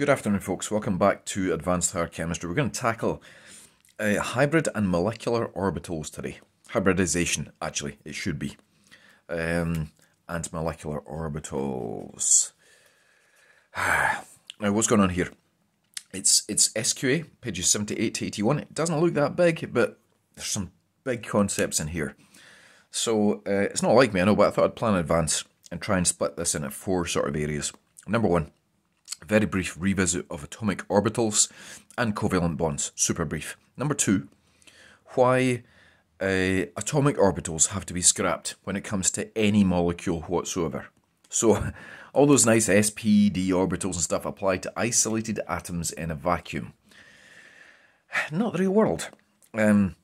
Good afternoon, folks. Welcome back to Advanced Higher Chemistry. We're going to tackle uh, hybrid and molecular orbitals today. Hybridization, actually, it should be. Um, and molecular orbitals. now, what's going on here? It's it's SQA, pages 78 to 81. It doesn't look that big, but there's some big concepts in here. So, uh, it's not like me, I know, but I thought I'd plan in advance and try and split this into four sort of areas. Number one, very brief revisit of atomic orbitals and covalent bonds, super brief. Number two, why uh, atomic orbitals have to be scrapped when it comes to any molecule whatsoever. So, all those nice sp d orbitals and stuff apply to isolated atoms in a vacuum. Not the real world. Um,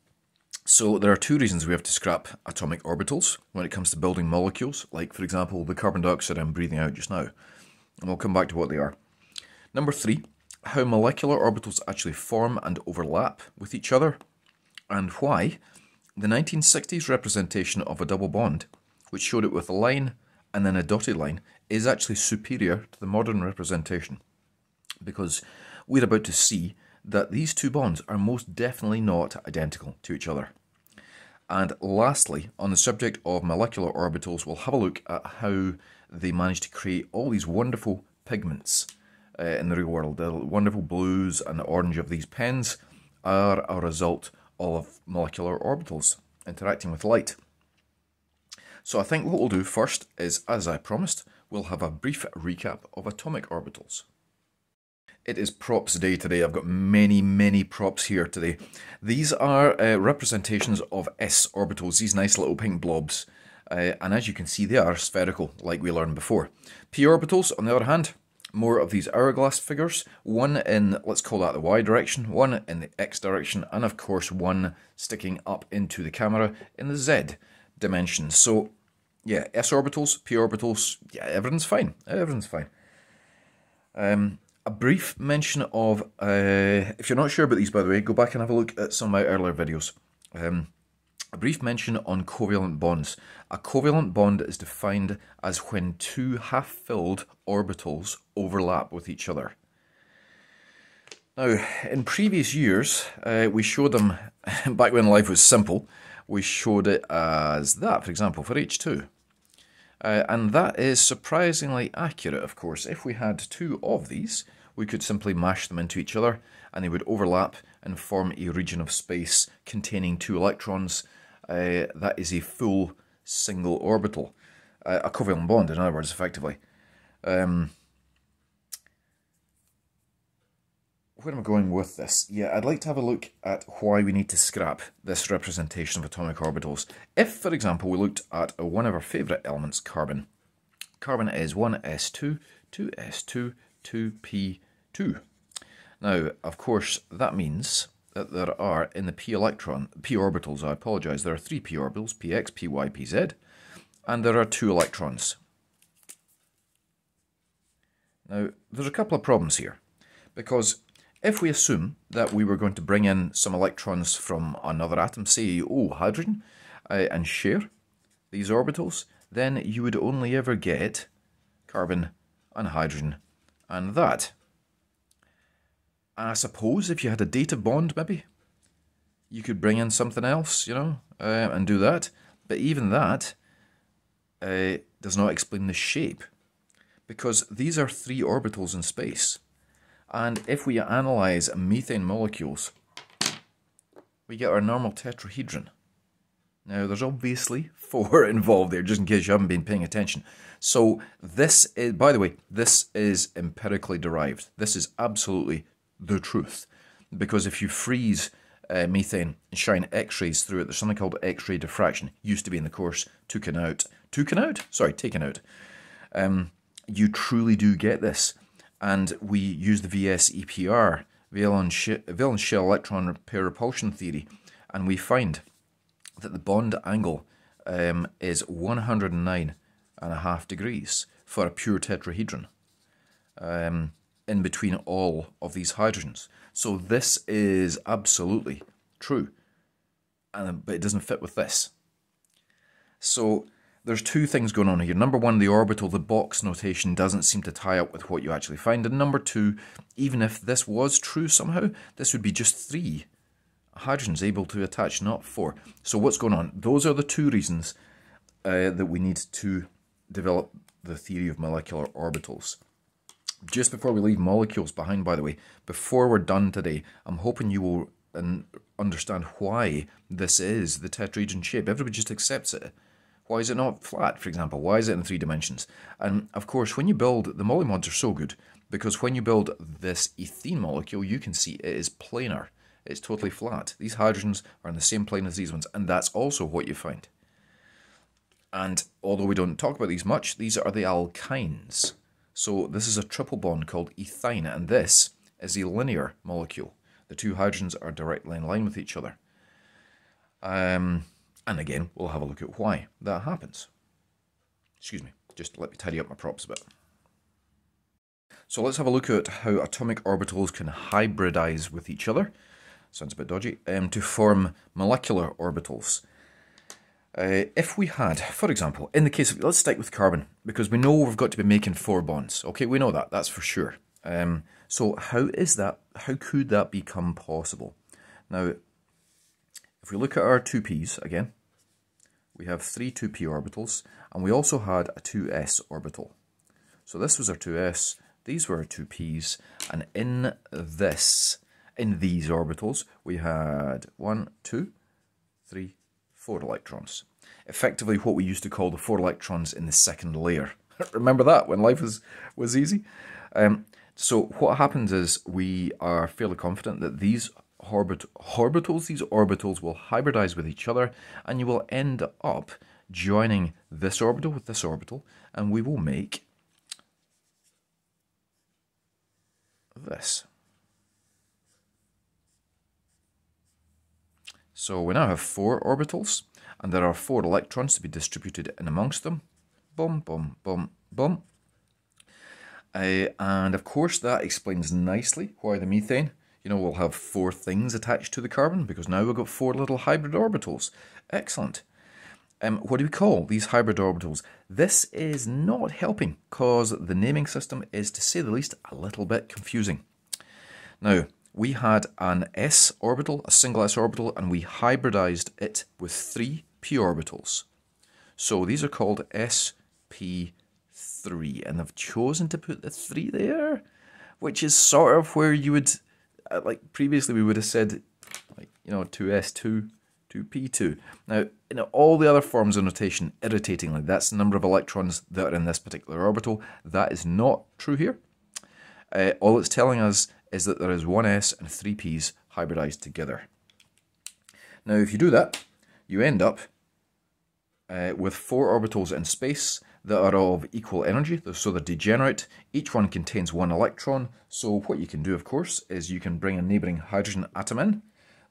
so, there are two reasons we have to scrap atomic orbitals when it comes to building molecules, like, for example, the carbon dioxide I'm breathing out just now. And we'll come back to what they are. Number three, how molecular orbitals actually form and overlap with each other, and why the 1960s representation of a double bond, which showed it with a line and then a dotted line, is actually superior to the modern representation. Because we're about to see that these two bonds are most definitely not identical to each other. And lastly, on the subject of molecular orbitals, we'll have a look at how they manage to create all these wonderful pigments uh, in the real world. The wonderful blues and orange of these pens are a result of molecular orbitals interacting with light. So I think what we'll do first is, as I promised, we'll have a brief recap of atomic orbitals. It is props day today. I've got many, many props here today. These are uh, representations of s orbitals, these nice little pink blobs. Uh, and as you can see, they are spherical, like we learned before. p orbitals, on the other hand, more of these hourglass figures, one in, let's call that the y direction, one in the x direction, and of course one sticking up into the camera in the z dimension. So, yeah, s orbitals, p orbitals, yeah, everything's fine. Everything's fine. Um, a brief mention of, uh, if you're not sure about these, by the way, go back and have a look at some of my earlier videos. Um, a brief mention on covalent bonds. A covalent bond is defined as when two half-filled orbitals overlap with each other. Now, in previous years, uh, we showed them, back when life was simple, we showed it as that, for example, for H2. Uh, and that is surprisingly accurate, of course. If we had two of these, we could simply mash them into each other and they would overlap and form a region of space containing two electrons uh, that is a full single orbital, uh, a covalent bond, in other words, effectively. Um, where am I going with this? Yeah, I'd like to have a look at why we need to scrap this representation of atomic orbitals. If, for example, we looked at one of our favourite elements, carbon. Carbon is 1s2, 2s2, 2p2. Now, of course, that means that there are in the p electron, p orbitals, I apologise, there are three p orbitals, px, py, pz, and there are two electrons. Now, there's a couple of problems here, because if we assume that we were going to bring in some electrons from another atom, say, oh, hydrogen, uh, and share these orbitals, then you would only ever get carbon and hydrogen and that. I suppose if you had a dative bond, maybe you could bring in something else, you know, uh, and do that. But even that uh, does not explain the shape, because these are three orbitals in space. And if we analyze methane molecules, we get our normal tetrahedron. Now, there's obviously four involved there, just in case you haven't been paying attention. So this is, by the way, this is empirically derived. This is absolutely the truth. Because if you freeze uh, methane and shine X-rays through it, there's something called X-ray diffraction. Used to be in the course, taken out. Taken out? Sorry, taken out. Um, you truly do get this. And we use the VS-EPR, valence shell electron pair repulsion theory, and we find that the bond angle um, is 109 and a half degrees for a pure tetrahedron. Um, in between all of these hydrogens. So this is absolutely true, and, but it doesn't fit with this. So there's two things going on here. Number one, the orbital, the box notation doesn't seem to tie up with what you actually find. And number two, even if this was true somehow, this would be just three hydrogens able to attach, not four. So what's going on? Those are the two reasons uh, that we need to develop the theory of molecular orbitals. Just before we leave molecules behind, by the way, before we're done today, I'm hoping you will um, understand why this is the tetrahedron shape. Everybody just accepts it. Why is it not flat, for example? Why is it in three dimensions? And of course, when you build, the mods are so good because when you build this ethene molecule, you can see it is planar. It's totally flat. These hydrogens are in the same plane as these ones, and that's also what you find. And although we don't talk about these much, these are the alkynes. So this is a triple bond called ethyne, and this is a linear molecule. The two hydrogens are directly in line with each other. Um, and again, we'll have a look at why that happens. Excuse me, just let me tidy up my props a bit. So let's have a look at how atomic orbitals can hybridize with each other. Sounds a bit dodgy. Um, to form molecular orbitals. Uh, if we had, for example, in the case of, let's stick with carbon, because we know we've got to be making four bonds. Okay, we know that, that's for sure. Um, so how is that, how could that become possible? Now, if we look at our 2p's again, we have three 2p orbitals, and we also had a 2s orbital. So this was our 2s, these were our 2p's, and in this, in these orbitals, we had one, two, three, four electrons. Effectively what we used to call the four electrons in the second layer. Remember that when life was, was easy? Um, so what happens is we are fairly confident that these orbit orbitals, these orbitals will hybridize with each other and you will end up joining this orbital with this orbital and we will make this. So we now have four orbitals and there are four electrons to be distributed in amongst them. Boom, boom, boom, boom. Uh, and of course that explains nicely why the methane you know, we'll have four things attached to the carbon because now we've got four little hybrid orbitals. Excellent. Um, what do we call these hybrid orbitals? This is not helping because the naming system is, to say the least, a little bit confusing. Now, we had an s orbital, a single s orbital, and we hybridized it with three p orbitals. So these are called sp3, and I've chosen to put the 3 there, which is sort of where you would uh, like previously we would have said, like you know, two S two, two P two. Now, in all the other forms of notation, irritatingly, that's the number of electrons that are in this particular orbital. That is not true here. Uh, all it's telling us is that there is one S and three P's hybridized together. Now, if you do that, you end up uh, with four orbitals in space that are of equal energy, so they're degenerate. Each one contains one electron, so what you can do, of course, is you can bring a neighbouring hydrogen atom in.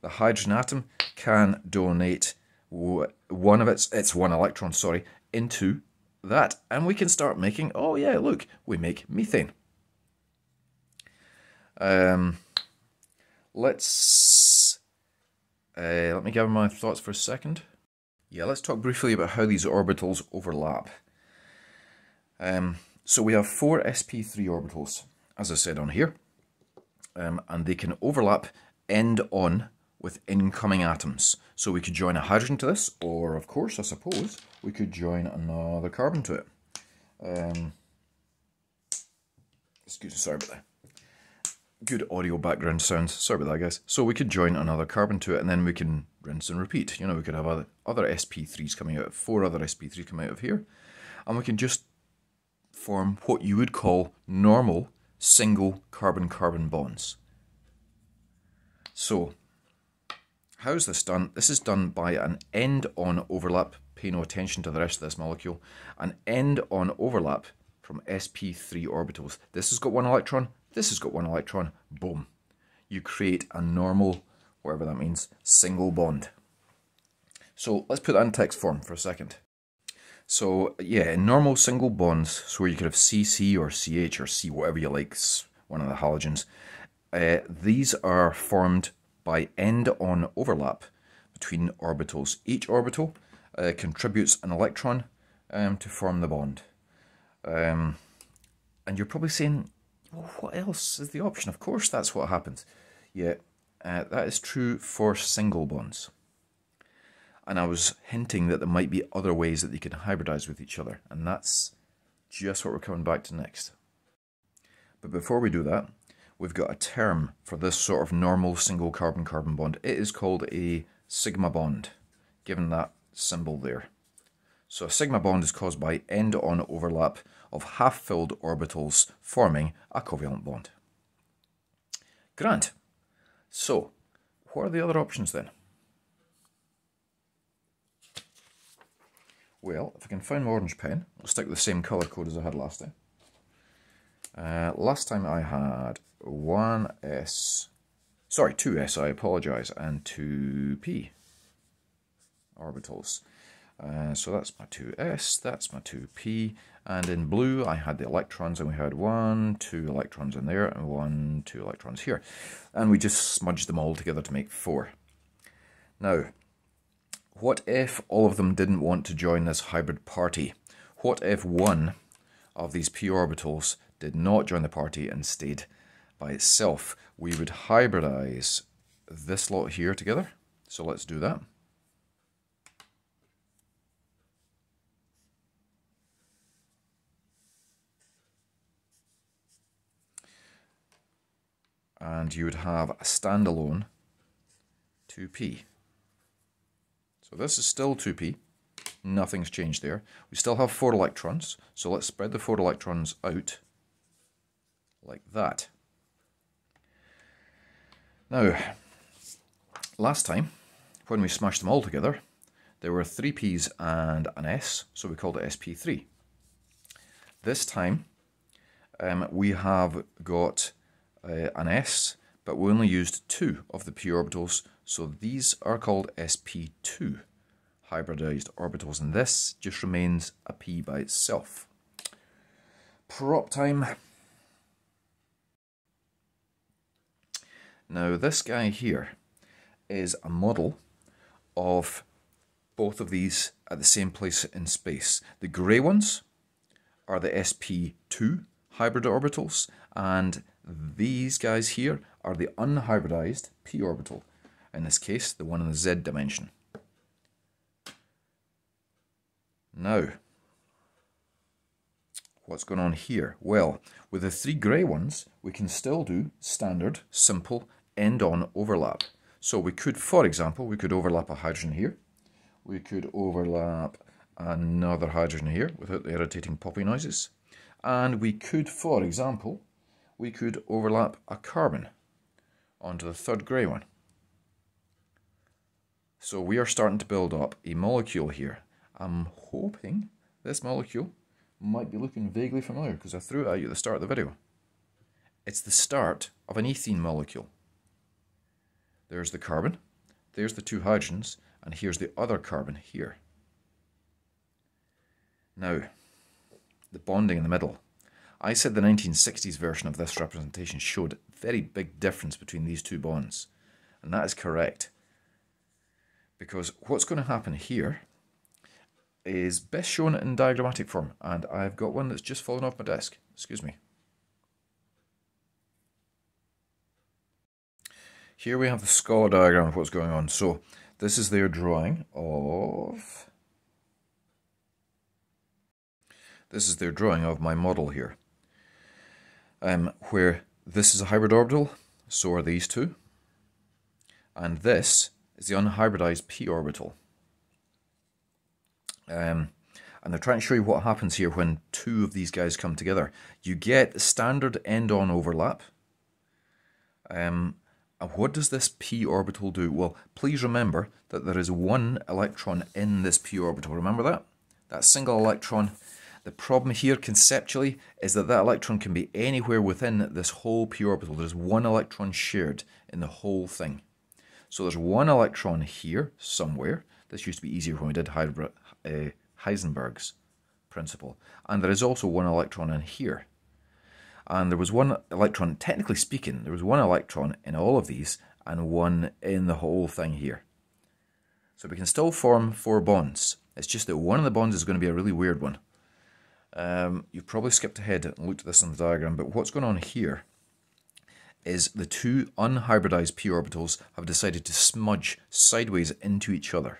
The hydrogen atom can donate one of its, its one electron, sorry, into that, and we can start making, oh yeah, look, we make methane. Um, let's, uh, let me gather my thoughts for a second. Yeah, let's talk briefly about how these orbitals overlap. Um, so we have four sp3 orbitals, as I said on here, um, and they can overlap end on with incoming atoms. So we could join a hydrogen to this, or of course, I suppose, we could join another carbon to it. Um, excuse me, sorry about that. Good audio background sounds. Sorry about that, guys. So we could join another carbon to it, and then we can rinse and repeat. You know, we could have other, other sp3s coming out, four other sp3s coming out of here, and we can just form what you would call normal single carbon-carbon bonds. So, how's this done? This is done by an end-on overlap. Pay no attention to the rest of this molecule. An end-on overlap from sp3 orbitals. This has got one electron, this has got one electron, boom. You create a normal, whatever that means, single bond. So let's put that in text form for a second. So yeah, in normal single bonds, so where you could have CC or CH or C, whatever you like, one of the halogens, uh, these are formed by end-on overlap between orbitals. Each orbital uh, contributes an electron um, to form the bond. Um, and you're probably saying, well, what else is the option? Of course, that's what happens. Yeah, uh, that is true for single bonds. And I was hinting that there might be other ways that they can hybridize with each other. And that's just what we're coming back to next. But before we do that, we've got a term for this sort of normal single carbon-carbon bond. It is called a sigma bond, given that symbol there. So a sigma bond is caused by end-on overlap of half-filled orbitals forming a covalent bond. Grant. So, what are the other options then? Well, if I can find my orange pen, I'll stick with the same colour code as I had last time. Uh, last time I had 1s, sorry, 2s, I apologise, and 2p orbitals. Uh, so that's my 2s, that's my 2p, and in blue I had the electrons, and we had one, two electrons in there, and one, two electrons here. And we just smudged them all together to make four. Now, what if all of them didn't want to join this hybrid party? What if one of these p orbitals did not join the party and stayed by itself? We would hybridize this lot here together. So let's do that. And you would have a standalone 2p. So this is still 2p. Nothing's changed there. We still have four electrons, so let's spread the four electrons out like that. Now, last time, when we smashed them all together, there were three P's and an S, so we called it SP3. This time, um, we have got uh, an S, but we only used two of the p orbitals, so these are called sp2 hybridized orbitals, and this just remains a p by itself. Prop time. Now this guy here is a model of both of these at the same place in space. The grey ones are the sp2 hybrid orbitals, and these guys here are the unhybridized p orbital, in this case the one in the z dimension. Now, what's going on here? Well, with the three grey ones, we can still do standard, simple, end-on overlap. So we could, for example, we could overlap a hydrogen here. We could overlap another hydrogen here without the irritating poppy noises. And we could, for example, we could overlap a carbon onto the third grey one. So we are starting to build up a molecule here. I'm hoping this molecule might be looking vaguely familiar because I threw it at you at the start of the video. It's the start of an ethene molecule. There's the carbon, there's the two hydrogens, and here's the other carbon here. Now, the bonding in the middle. I said the 1960s version of this representation showed very big difference between these two bonds. And that is correct. Because what's going to happen here is best shown in diagrammatic form. And I've got one that's just fallen off my desk. Excuse me. Here we have the score diagram of what's going on. So this is their drawing of... This is their drawing of my model here um, where this is a hybrid orbital, so are these two. And this is the unhybridized p orbital. Um, and they're trying to show you what happens here when two of these guys come together. You get the standard end-on overlap. Um, and what does this p orbital do? Well, please remember that there is one electron in this p orbital. Remember that? That single electron the problem here conceptually is that that electron can be anywhere within this whole p orbital. There's one electron shared in the whole thing. So there's one electron here somewhere. This used to be easier when we did uh, Heisenberg's principle. And there is also one electron in here. And there was one electron, technically speaking, there was one electron in all of these and one in the whole thing here. So we can still form four bonds. It's just that one of the bonds is going to be a really weird one. Um, you've probably skipped ahead and looked at this in the diagram, but what's going on here is the two unhybridized p orbitals have decided to smudge sideways into each other.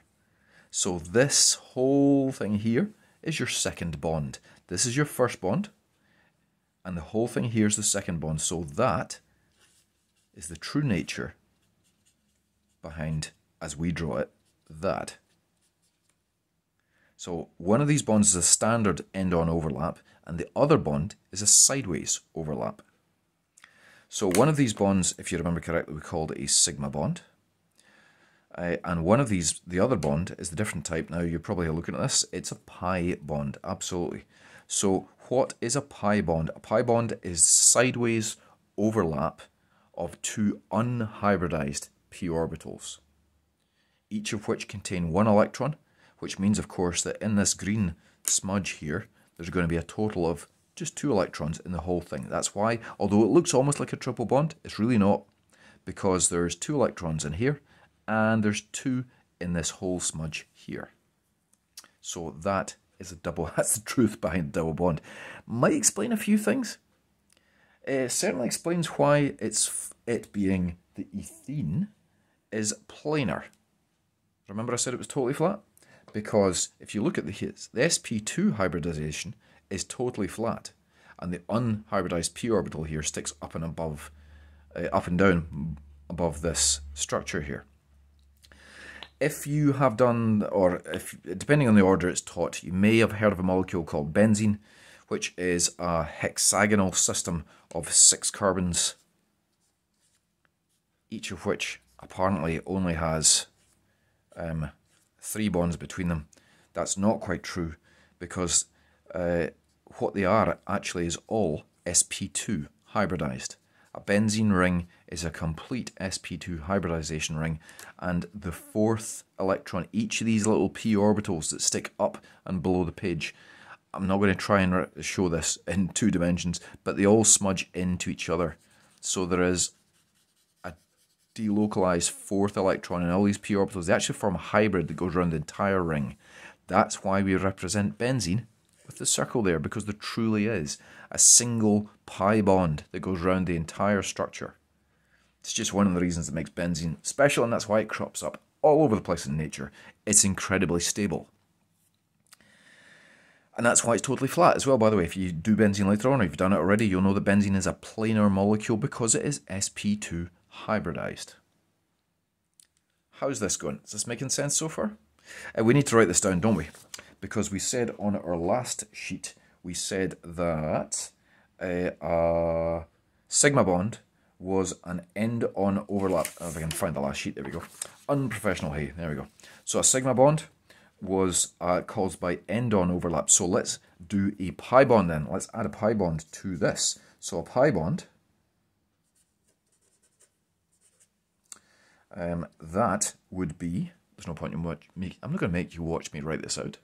So this whole thing here is your second bond. This is your first bond, and the whole thing here is the second bond. So that is the true nature behind, as we draw it, that. So one of these bonds is a standard end-on overlap, and the other bond is a sideways overlap. So one of these bonds, if you remember correctly, we called it a sigma bond. Uh, and one of these, the other bond, is the different type. Now, you're probably looking at this. It's a pi bond, absolutely. So what is a pi bond? A pi bond is sideways overlap of two unhybridized p orbitals, each of which contain one electron, which means, of course, that in this green smudge here, there's going to be a total of just two electrons in the whole thing. That's why, although it looks almost like a triple bond, it's really not, because there's two electrons in here, and there's two in this whole smudge here. So that is a double, that's the truth behind double bond. Might explain a few things. It certainly explains why it's it being the ethene is planar. Remember I said it was totally flat? Because if you look at the hits, the sp2 hybridization is totally flat, and the unhybridized p orbital here sticks up and above, uh, up and down above this structure here. If you have done, or if depending on the order it's taught, you may have heard of a molecule called benzene, which is a hexagonal system of six carbons, each of which apparently only has um, three bonds between them. That's not quite true because uh, what they are actually is all sp2 hybridized. A benzene ring is a complete sp2 hybridization ring, and the fourth electron, each of these little p orbitals that stick up and below the page, I'm not going to try and show this in two dimensions, but they all smudge into each other. So there is delocalized fourth electron in all these p orbitals. They actually form a hybrid that goes around the entire ring. That's why we represent benzene with the circle there because there truly is a single pi bond that goes around the entire structure. It's just one of the reasons that makes benzene special and that's why it crops up all over the place in nature. It's incredibly stable. And that's why it's totally flat as well, by the way. If you do benzene later on, or if you've done it already, you'll know that benzene is a planar molecule because it is sp2 hybridized. How's this going? Is this making sense so far? Uh, we need to write this down, don't we? because we said on our last sheet, we said that a, a sigma bond was an end-on overlap. Oh, if I can find the last sheet, there we go. Unprofessional, hey, there we go. So a sigma bond was uh, caused by end-on overlap. So let's do a pi bond then. Let's add a pi bond to this. So a pi bond, um, that would be, there's no point in watch me, I'm not going to make you watch me write this out.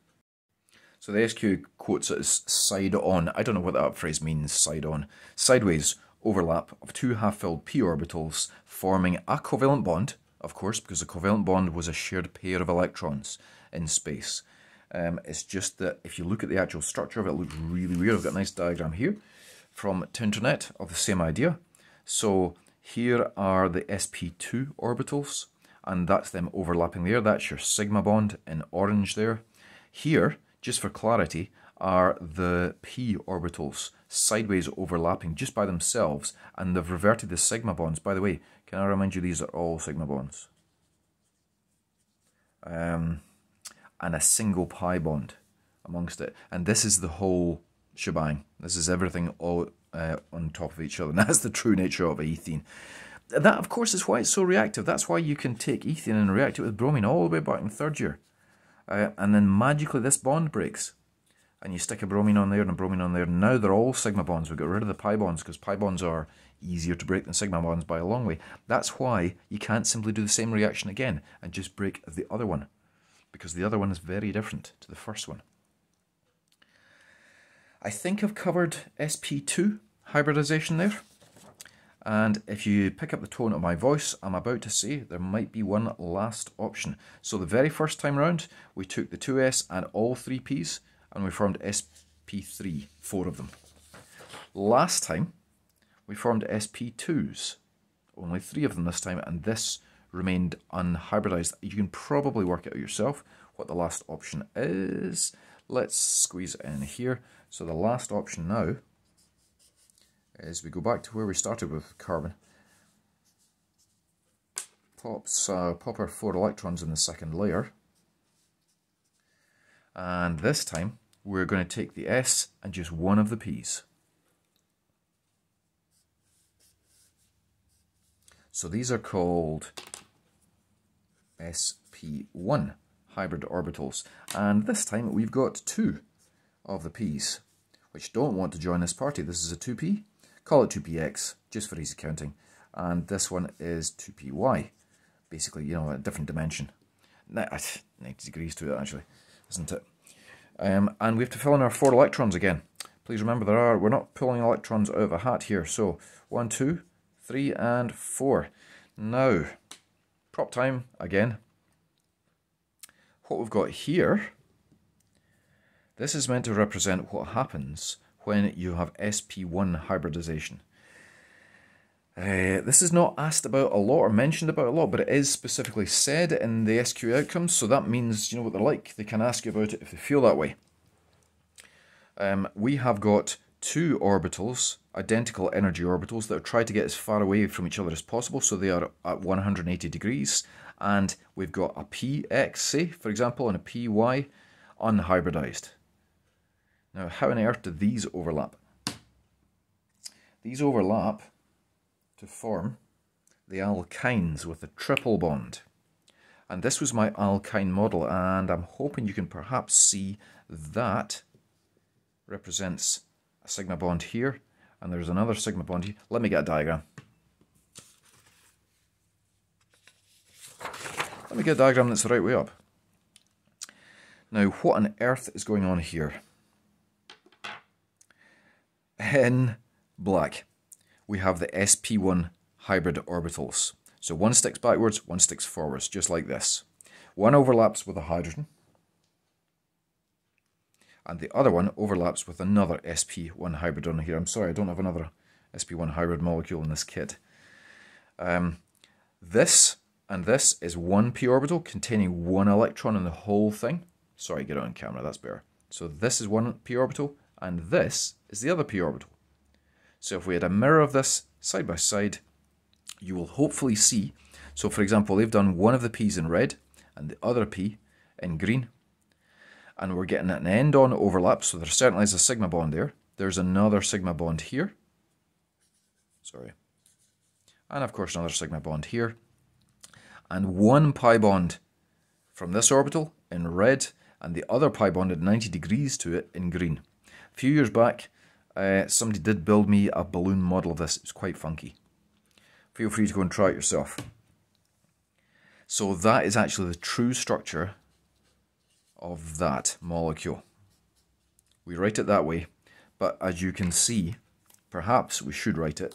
So the SQA quotes it as side on. I don't know what that phrase means, side on. Sideways overlap of two half-filled p orbitals forming a covalent bond, of course, because a covalent bond was a shared pair of electrons in space. Um, it's just that if you look at the actual structure of it, it looks really weird. I've got a nice diagram here from Tinternet of the same idea. So here are the sp2 orbitals, and that's them overlapping there. That's your sigma bond in orange there. Here, just for clarity, are the p orbitals sideways overlapping just by themselves, and they've reverted the sigma bonds. By the way, can I remind you these are all sigma bonds? Um, and a single pi bond amongst it. And this is the whole shebang. This is everything all uh, on top of each other. And that's the true nature of ethene. That, of course, is why it's so reactive. That's why you can take ethene and react it with bromine all the way back in third year uh, and then magically this bond breaks. And you stick a bromine on there and a bromine on there. And Now they're all sigma bonds. We got rid of the pi bonds because pi bonds are easier to break than sigma bonds by a long way. That's why you can't simply do the same reaction again and just break the other one because the other one is very different to the first one. I think I've covered SP2 hybridization there. And if you pick up the tone of my voice, I'm about to say there might be one last option. So the very first time round, we took the 2S and all three Ps, and we formed SP3, four of them. Last time, we formed SP2s, only three of them this time, and this remained unhybridized. You can probably work it out yourself what the last option is. Let's squeeze it in here. So the last option now is we go back to where we started with carbon. Pops, uh, pop our four electrons in the second layer. And this time we're going to take the S and just one of the P's. So these are called sp1 hybrid orbitals. And this time we've got two of the p's, which don't want to join this party. This is a 2p, call it 2px, just for easy counting. And this one is 2py, basically, you know, a different dimension. 90 degrees to it, actually, isn't it? Um, and we have to fill in our four electrons again. Please remember there are, we're not pulling electrons out of a hat here. So, one, two, three, and four. Now, prop time again. What we've got here, this is meant to represent what happens when you have SP1 hybridization. Uh, this is not asked about a lot or mentioned about a lot, but it is specifically said in the SQA outcomes, so that means you know what they're like. They can ask you about it if they feel that way. Um, we have got two orbitals, identical energy orbitals, that are trying to get as far away from each other as possible, so they are at 180 degrees, and we've got a px, say, for example, and a py unhybridized. Now, how on earth do these overlap? These overlap to form the alkynes with a triple bond. And this was my alkyne model, and I'm hoping you can perhaps see that represents a sigma bond here, and there's another sigma bond here. Let me get a diagram. Let me get a diagram that's the right way up. Now, what on earth is going on here? In black, we have the sp1 hybrid orbitals. So one sticks backwards, one sticks forwards, just like this. One overlaps with a hydrogen, and the other one overlaps with another sp1 hybrid on here. I'm sorry, I don't have another sp1 hybrid molecule in this kit. Um, this and this is one p orbital containing one electron in the whole thing. Sorry, get it on camera, that's better. So this is one p orbital, and this is the other p orbital. So if we had a mirror of this side by side, you will hopefully see, so for example, they've done one of the p's in red and the other p in green, and we're getting an end-on overlap, so there certainly is a sigma bond there. There's another sigma bond here. Sorry. And of course another sigma bond here. And one pi bond from this orbital in red, and the other pi bond at 90 degrees to it in green. A few years back, uh, somebody did build me a balloon model of this. It's quite funky. Feel free to go and try it yourself. So that is actually the true structure of that molecule. We write it that way, but as you can see, perhaps we should write it.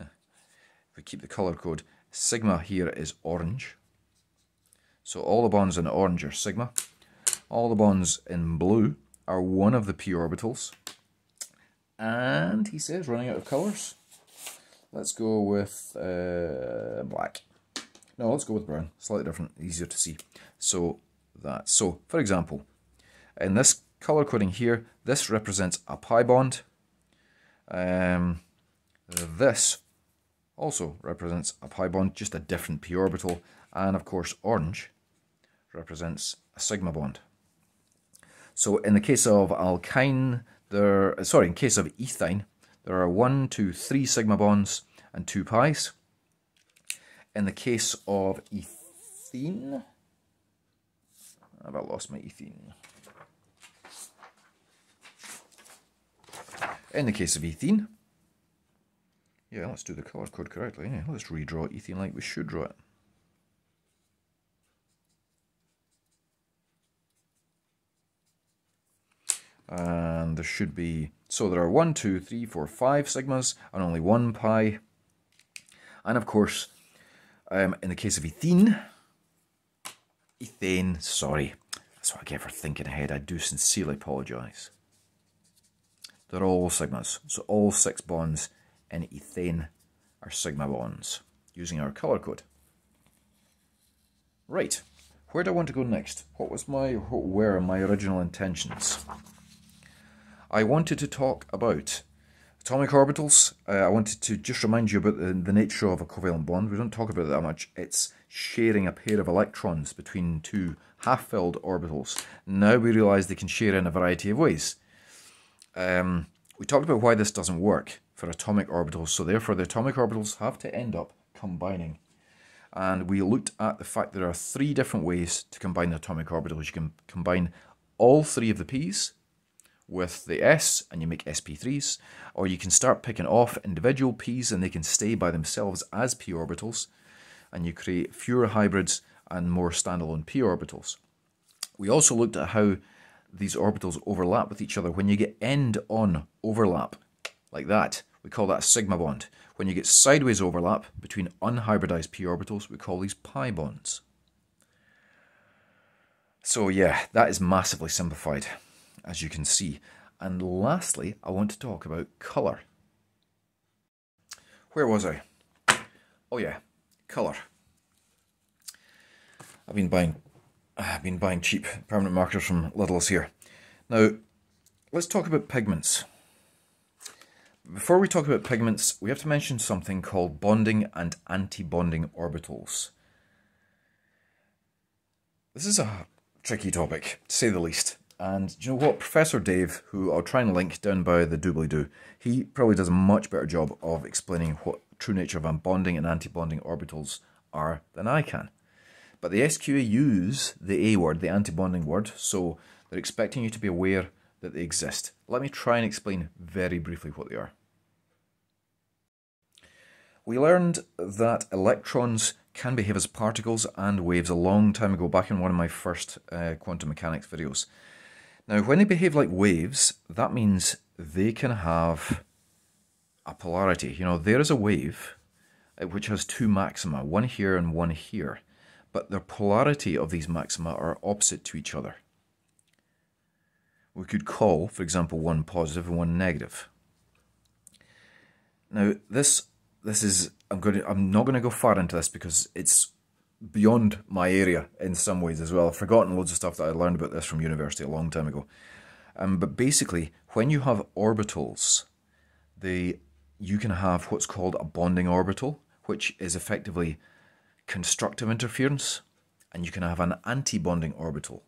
If we keep the color code, sigma here is orange. So all the bonds in orange are sigma. All the bonds in blue are one of the p orbitals. And he says, running out of colours. Let's go with uh, black. No, let's go with brown. Slightly different, easier to see. So that. So, for example, in this color coding here, this represents a pi bond. Um, this also represents a pi bond, just a different p orbital. And of course, orange represents a sigma bond. So in the case of alkyne, there, sorry, in case of ethyne, there are one, two, three sigma bonds and two pi's. In the case of ethene, have I lost my ethene? In the case of ethene, yeah, let's do the colour code correctly. Yeah, let's redraw ethene like we should draw it. And there should be, so there are one, two, three, four, five sigmas and only one pi. And of course, um, in the case of ethene, ethane, sorry, that's what I get for thinking ahead. I do sincerely apologise. They're all sigmas, so all six bonds in ethane are sigma bonds using our colour code. Right, where do I want to go next? What was my, what were my original intentions? I wanted to talk about atomic orbitals. Uh, I wanted to just remind you about the, the nature of a covalent bond. We don't talk about that much. It's sharing a pair of electrons between two half-filled orbitals. Now we realise they can share in a variety of ways. Um, we talked about why this doesn't work for atomic orbitals, so therefore the atomic orbitals have to end up combining. And we looked at the fact there are three different ways to combine the atomic orbitals. You can combine all three of the p's with the s and you make sp3s, or you can start picking off individual p's and they can stay by themselves as p orbitals, and you create fewer hybrids and more standalone p orbitals. We also looked at how these orbitals overlap with each other. When you get end-on overlap, like that, we call that a sigma bond. When you get sideways overlap between unhybridized p orbitals, we call these pi bonds. So yeah, that is massively simplified, as you can see. And lastly, I want to talk about colour. Where was I? Oh yeah, colour. I've been buying I've been buying cheap permanent markers from Lidl's here. Now, let's talk about pigments. Before we talk about pigments, we have to mention something called bonding and anti-bonding orbitals. This is a tricky topic, to say the least. And you know what? Professor Dave, who I'll try and link down by the doobly-doo, he probably does a much better job of explaining what true nature of bonding and anti-bonding orbitals are than I can. But the SQA use the A word, the anti-bonding word, so they're expecting you to be aware that they exist. Let me try and explain very briefly what they are. We learned that electrons can behave as particles and waves a long time ago, back in one of my first uh, quantum mechanics videos. Now, when they behave like waves, that means they can have a polarity. You know, there is a wave uh, which has two maxima, one here and one here but the polarity of these maxima are opposite to each other. We could call, for example, one positive and one negative. Now, this this is I'm going to, I'm not going to go far into this because it's beyond my area in some ways as well. I've forgotten loads of stuff that I learned about this from university a long time ago. Um, but basically, when you have orbitals, they you can have what's called a bonding orbital, which is effectively constructive interference, and you can have an anti-bonding orbital,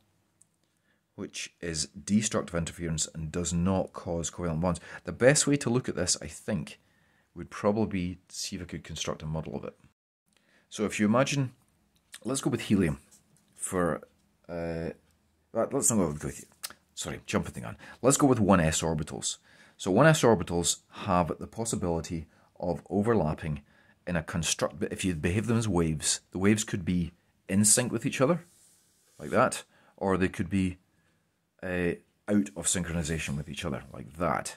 which is destructive interference and does not cause covalent bonds. The best way to look at this, I think, would probably be see if I could construct a model of it. So if you imagine, let's go with helium for, uh, let's not go with, sorry, jumping thing on. Let's go with 1s orbitals. So 1s orbitals have the possibility of overlapping in a construct, but if you behave them as waves, the waves could be in sync with each other, like that, or they could be uh, out of synchronization with each other, like that.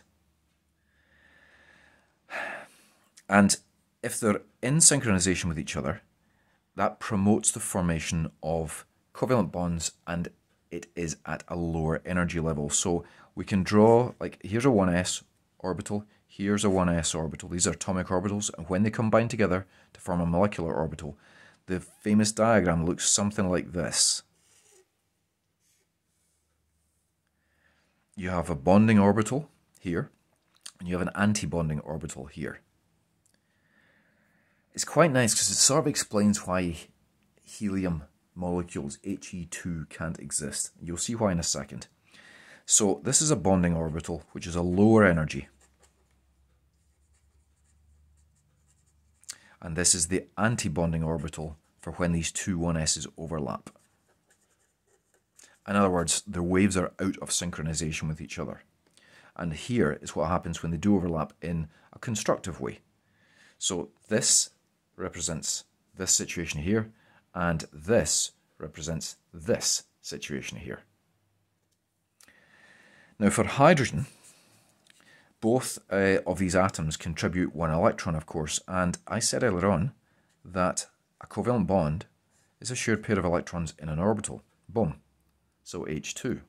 And if they're in synchronization with each other, that promotes the formation of covalent bonds and it is at a lower energy level. So we can draw, like, here's a 1s orbital, Here's a 1s orbital. These are atomic orbitals, and when they combine together to form a molecular orbital, the famous diagram looks something like this. You have a bonding orbital here, and you have an anti-bonding orbital here. It's quite nice because it sort of explains why helium molecules, He2, can't exist. You'll see why in a second. So this is a bonding orbital, which is a lower energy. and this is the anti-bonding orbital for when these two 1s's overlap. In other words, their waves are out of synchronization with each other. And here is what happens when they do overlap in a constructive way. So this represents this situation here, and this represents this situation here. Now for hydrogen, Both uh, of these atoms contribute one electron, of course, and I said earlier on that a covalent bond is a shared pair of electrons in an orbital. Boom. So H2.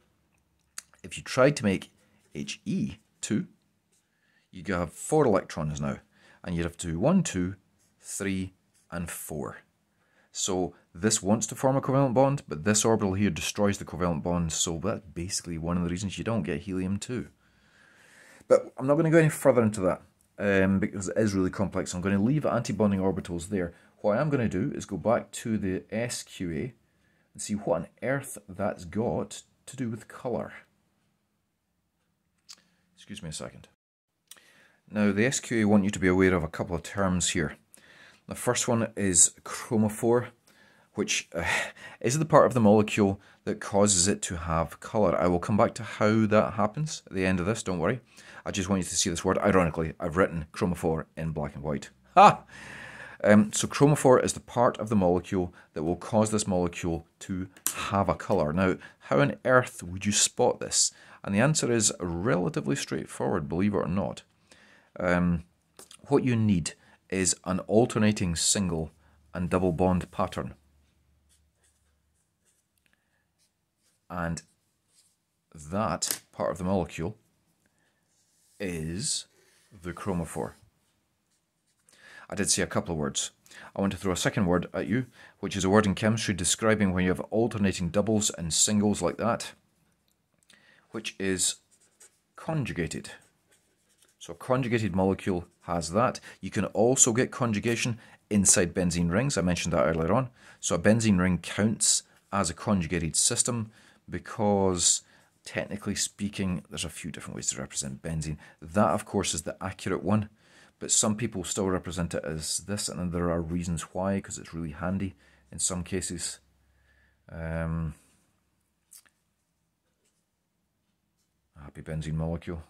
If you tried to make He2, you have four electrons now, and you'd have to do one, two, three, and four. So this wants to form a covalent bond, but this orbital here destroys the covalent bond, so that's basically one of the reasons you don't get helium-2. But I'm not going to go any further into that, um, because it is really complex. I'm going to leave antibonding orbitals there. What I am going to do is go back to the SQA and see what on earth that's got to do with colour. Excuse me a second. Now, the SQA want you to be aware of a couple of terms here. The first one is chromophore, which uh, is the part of the molecule that causes it to have colour. I will come back to how that happens at the end of this, don't worry. I just want you to see this word. Ironically, I've written chromophore in black and white. Ha! Um, so chromophore is the part of the molecule that will cause this molecule to have a colour. Now, how on earth would you spot this? And the answer is relatively straightforward, believe it or not. Um, what you need is an alternating single and double bond pattern. And that part of the molecule is the chromophore. I did say a couple of words. I want to throw a second word at you, which is a word in chemistry describing when you have alternating doubles and singles like that, which is conjugated. So a conjugated molecule has that. You can also get conjugation inside benzene rings. I mentioned that earlier on. So a benzene ring counts as a conjugated system because technically speaking, there's a few different ways to represent benzene. That, of course, is the accurate one but some people still represent it as this, and there are reasons why, because it's really handy in some cases. Um, happy benzene molecule.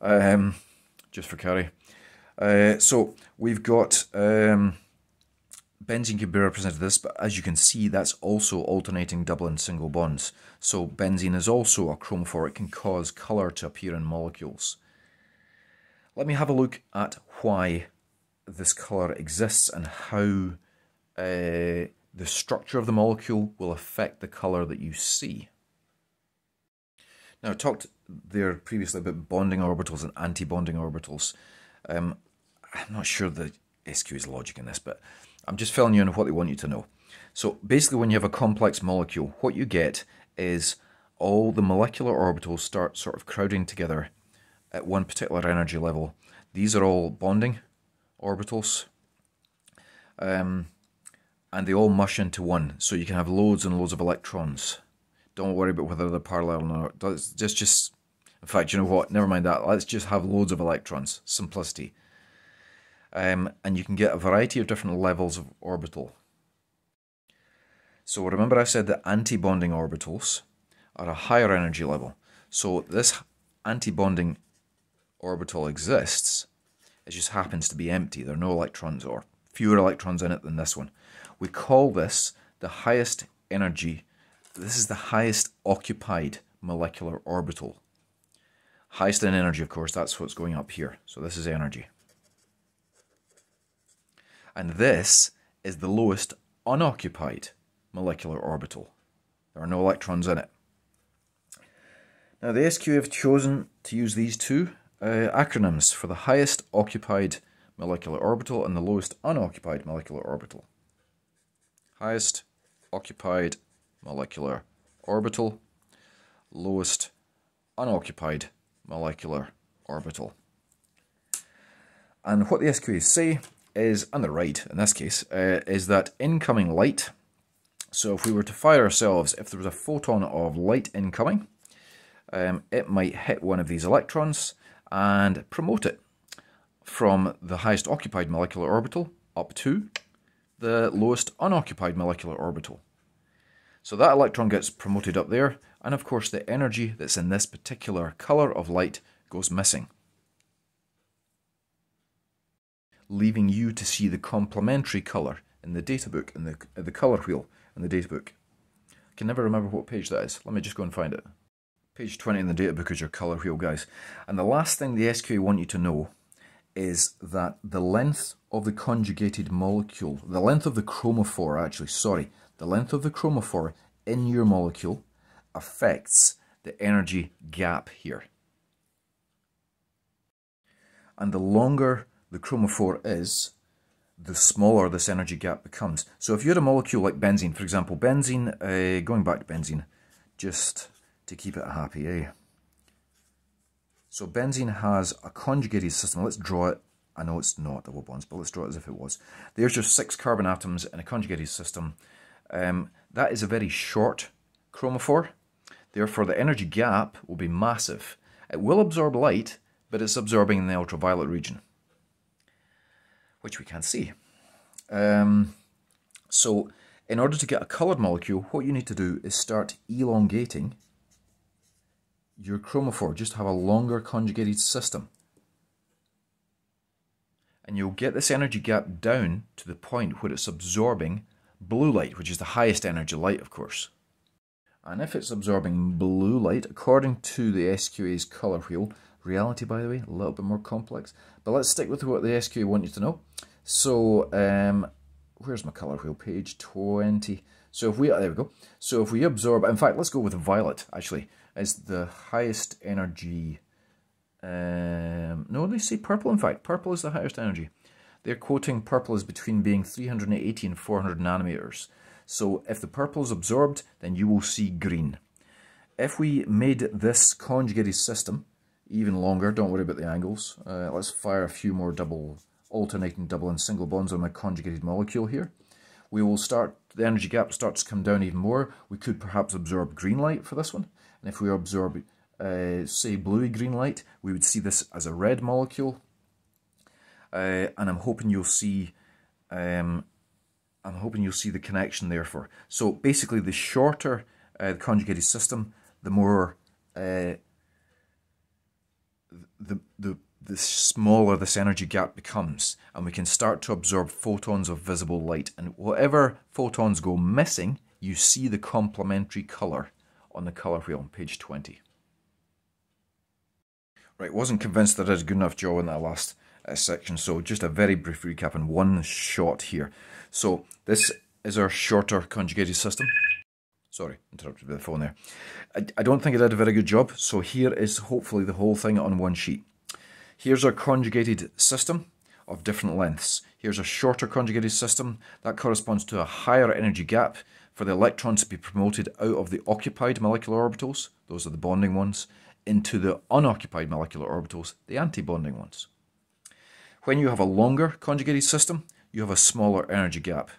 Um, just for carry. Uh, so we've got um, benzene can be represented this, but as you can see, that's also alternating double and single bonds. So benzene is also a chromophore. It can cause colour to appear in molecules. Let me have a look at why this colour exists and how uh, the structure of the molecule will affect the colour that you see. Now, I talked there previously about bonding orbitals and anti-bonding orbitals. Um, I'm not sure the SQA's logic in this, but I'm just filling you in what they want you to know. So basically, when you have a complex molecule, what you get is all the molecular orbitals start sort of crowding together at one particular energy level. These are all bonding orbitals. Um, and they all mush into one. So you can have loads and loads of electrons. Don't worry about whether they're parallel or not. Just, just, in fact, you know what? Never mind that. Let's just have loads of electrons. Simplicity. Um, and you can get a variety of different levels of orbital. So remember I said that anti-bonding orbitals are a higher energy level. So this anti-bonding orbital exists, it just happens to be empty. There are no electrons or fewer electrons in it than this one. We call this the highest energy, this is the highest occupied molecular orbital. Highest in energy, of course, that's what's going up here. So this is energy. And this is the lowest unoccupied molecular orbital. There are no electrons in it. Now the SQA have chosen to use these two uh, acronyms for the highest occupied molecular orbital and the lowest unoccupied molecular orbital. Highest occupied molecular orbital, lowest unoccupied molecular orbital. And what the SQAs say is, and they're right in this case, uh, is that incoming light, so if we were to fire ourselves, if there was a photon of light incoming, um, it might hit one of these electrons, and promote it from the highest occupied molecular orbital up to the lowest unoccupied molecular orbital. So that electron gets promoted up there, and of course the energy that's in this particular colour of light goes missing. Leaving you to see the complementary colour in the data book, in the, the colour wheel in the data book. I can never remember what page that is. Let me just go and find it Page 20 in the data book is your colour wheel, guys. And the last thing the SQA want you to know is that the length of the conjugated molecule, the length of the chromophore, actually, sorry, the length of the chromophore in your molecule affects the energy gap here. And the longer the chromophore is, the smaller this energy gap becomes. So if you had a molecule like benzene, for example, benzene, uh, going back to benzene, just to keep it happy, eh? So benzene has a conjugated system. Let's draw it. I know it's not double bonds, but let's draw it as if it was. There's your six carbon atoms in a conjugated system. Um, that is a very short chromophore. Therefore, the energy gap will be massive. It will absorb light, but it's absorbing in the ultraviolet region, which we can't see. Um, so in order to get a coloured molecule, what you need to do is start elongating your chromophore, just have a longer conjugated system. And you'll get this energy gap down to the point where it's absorbing blue light, which is the highest energy light, of course. And if it's absorbing blue light, according to the SQA's colour wheel, reality, by the way, a little bit more complex, but let's stick with what the SQA want you to know. So, um, where's my colour wheel? Page 20. So if we, there we go. So if we absorb, in fact, let's go with violet, actually, as the highest energy. Um, no, they say purple, in fact. Purple is the highest energy. They're quoting purple as between being 380 and 400 nanometers. So if the purple is absorbed, then you will see green. If we made this conjugated system even longer, don't worry about the angles. Uh, let's fire a few more double, alternating double and single bonds on my conjugated molecule here. We will start, the energy gap starts to come down even more. We could perhaps absorb green light for this one. And if we absorb, uh, say, bluey green light, we would see this as a red molecule. Uh, and I'm hoping you'll see um, I'm hoping you'll see the connection there for. So basically the shorter uh, the conjugated system, the more uh, the, the, the smaller this energy gap becomes and we can start to absorb photons of visible light and whatever photons go missing you see the complementary colour on the colour wheel on page 20. Right, wasn't convinced that I did a good enough job in that last section. So just a very brief recap in one shot here. So this is our shorter conjugated system. Sorry, interrupted by the phone there. I, I don't think I did a very good job. So here is hopefully the whole thing on one sheet. Here's our conjugated system of different lengths. Here's a shorter conjugated system. That corresponds to a higher energy gap for the electrons to be promoted out of the occupied molecular orbitals, those are the bonding ones, into the unoccupied molecular orbitals, the anti-bonding ones. When you have a longer conjugated system, you have a smaller energy gap.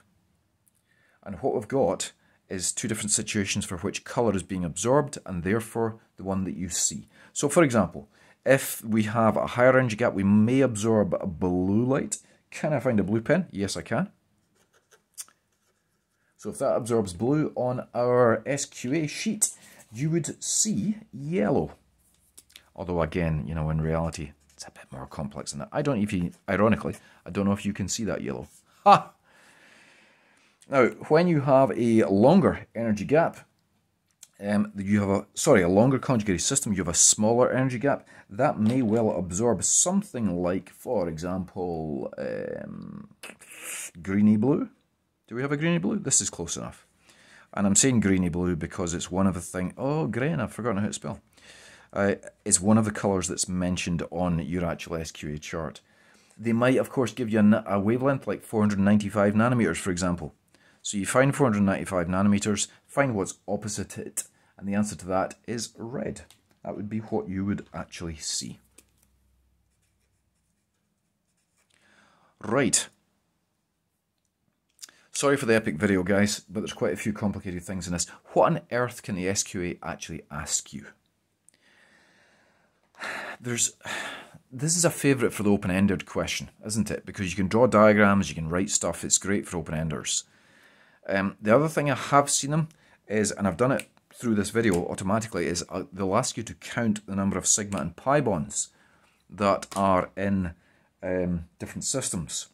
And what we've got is two different situations for which colour is being absorbed and therefore the one that you see. So for example, if we have a higher energy gap, we may absorb a blue light. Can I find a blue pen? Yes, I can. So if that absorbs blue on our SQA sheet, you would see yellow. Although again, you know, in reality, it's a bit more complex than that. I don't even, ironically, I don't know if you can see that yellow. Ha! Now, when you have a longer energy gap, um, you have a, sorry, a longer conjugated system, you have a smaller energy gap, that may well absorb something like, for example, um, greeny blue. Do we have a greeny blue? This is close enough. And I'm saying greeny blue because it's one of the things, oh, green, I've forgotten how to spell uh, is one of the colours that's mentioned on your actual SQA chart. They might, of course, give you a, a wavelength like 495 nanometers, for example. So you find 495 nanometers, find what's opposite it, and the answer to that is red. That would be what you would actually see. Right. Sorry for the epic video, guys, but there's quite a few complicated things in this. What on earth can the SQA actually ask you? There's this is a favourite for the open-ended question, isn't it? Because you can draw diagrams, you can write stuff. It's great for open-enders. Um, the other thing I have seen them is, and I've done it through this video automatically, is uh, they'll ask you to count the number of sigma and pi bonds that are in um, different systems.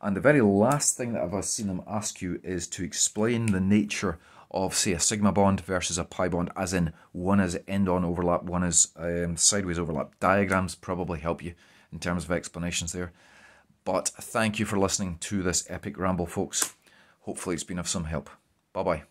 And the very last thing that I've seen them ask you is to explain the nature of, say, a sigma bond versus a pi bond, as in one is end-on overlap, one is um, sideways overlap. Diagrams probably help you in terms of explanations there. But thank you for listening to this epic ramble, folks. Hopefully it's been of some help. Bye-bye.